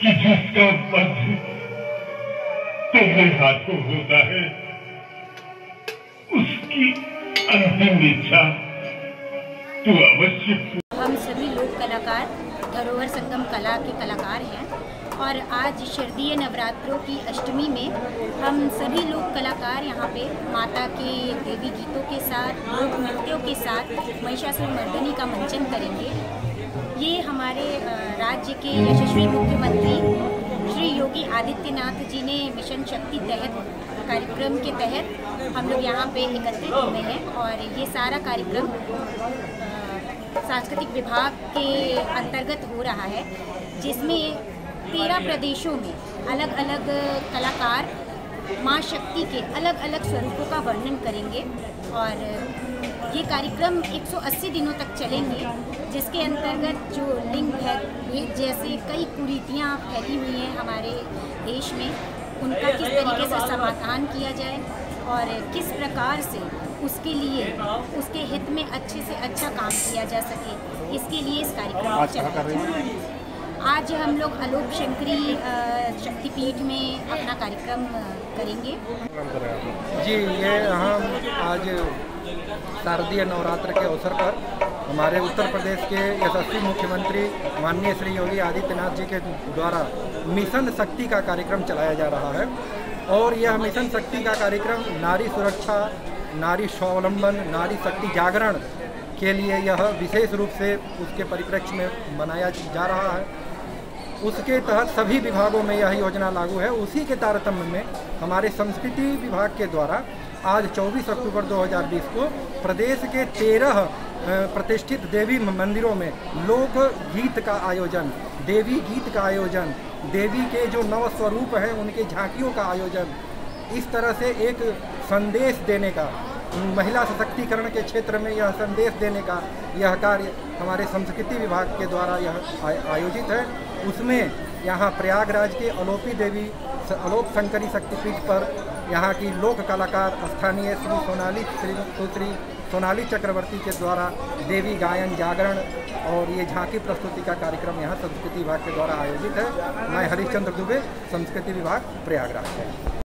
कि जिसका वध तुम्हें हाथों होता है। उसकी अंतिम इच्छा तो अवश्य हम सभी लोक कलाकार, धरोहर संगम कला के कलाकार हैं और आज शरदीय नवरात्रों की अष्टमी में हम सभी लोग कलाकार यहाँ पे माता के देवी गीतों के साथ, लोक नृत्यों के साथ महिषासुर मर्दनी का मंचन करेंगे। हमारे राज्य के यशस्वी मुख्यमंत्री श्री योगी आदित्यनाथ जी ने मिशन शक्ति तहत, कार्यक्रम के तहत हम लोग यहाँ पे एकत्रित हुए हैं और ये सारा कार्यक्रम सांस्कृतिक विभाग के अंतर्गत हो रहा है, जिसमें तेरह प्रदेशों में अलग अलग कलाकार माँ शक्ति के अलग अलग स्वरूपों का वर्णन करेंगे और ये कार्यक्रम 180 दिनों तक चलेंगे, जिसके अंतर्गत जो लिंग भेद जैसे कई कुरीतियाँ फैली हुई हैं हमारे देश में, उनका किस तरीके से समाधान किया जाए और किस प्रकार से उसके लिए, उसके हित में अच्छे से अच्छा काम किया जा सके, इसके लिए इस कार्यक्रम को आज हम लोग अलोक शंकरी शक्तिपीठ में अपना कार्यक्रम करेंगे। जी, ये हम आज शारदीय नवरात्र के अवसर पर हमारे उत्तर प्रदेश के यशस्वी मुख्यमंत्री माननीय श्री योगी आदित्यनाथ जी के द्वारा मिशन शक्ति का कार्यक्रम चलाया जा रहा है। और यह मिशन शक्ति का कार्यक्रम नारी सुरक्षा, नारी स्वावलंबन, नारी शक्ति जागरण के लिए यह विशेष रूप से उसके परिप्रेक्ष्य में मनाया जा रहा है। उसके तहत सभी विभागों में यह योजना लागू है। उसी के तारतम्य में हमारे संस्कृति विभाग के द्वारा आज 24 अक्टूबर 2020 को प्रदेश के तेरह प्रतिष्ठित देवी मंदिरों में लोक गीत का आयोजन, देवी गीत का आयोजन, देवी के जो नव स्वरूप हैं, उनके झांकियों का आयोजन, इस तरह से एक संदेश देने का महिला सशक्तिकरण के क्षेत्र में यह संदेश देने का यह कार्य हमारे संस्कृति विभाग के द्वारा यह आयोजित है। उसमें यहाँ प्रयागराज के अलोपी देवी अलोक शंकरी शक्तिपीठ पर यहाँ की लोक कलाकार स्थानीय श्री सोनाली, श्री सुश्री सोनाली चक्रवर्ती के द्वारा देवी गायन जागरण और ये झांकी प्रस्तुति का कार्यक्रम यहाँ संस्कृति विभाग के द्वारा आयोजित है। मैं हरिश्चंद्र दुबे, संस्कृति विभाग प्रयागराज।